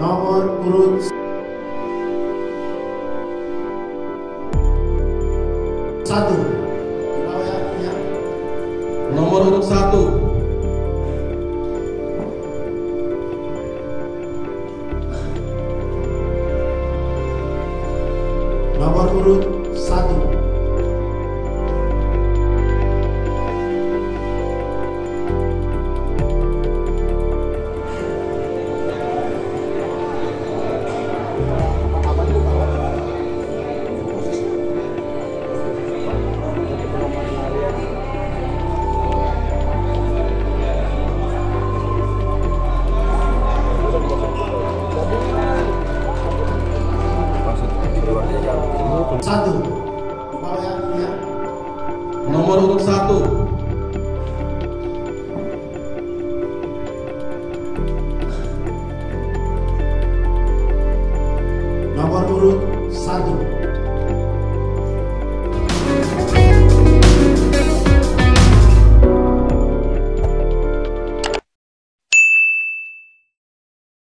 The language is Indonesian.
nomor urut satu. Di bawah ya, ya. Nomor urut Satu. Nomor urut satu. Nomor urut satu.